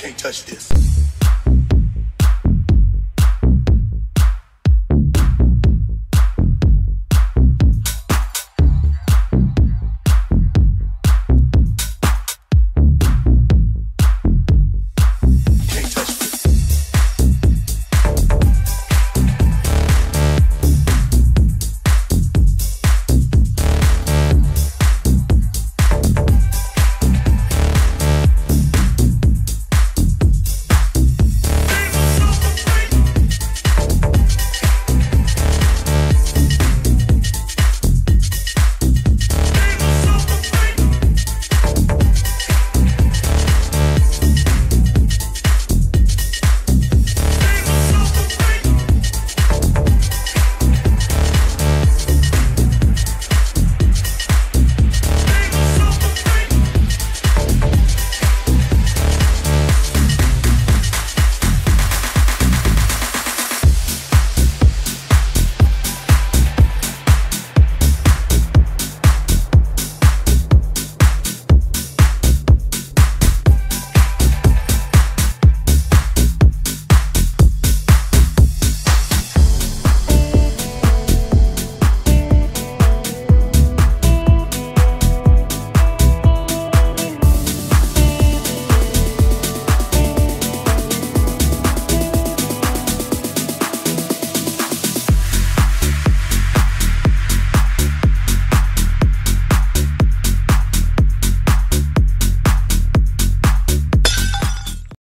can't touch this.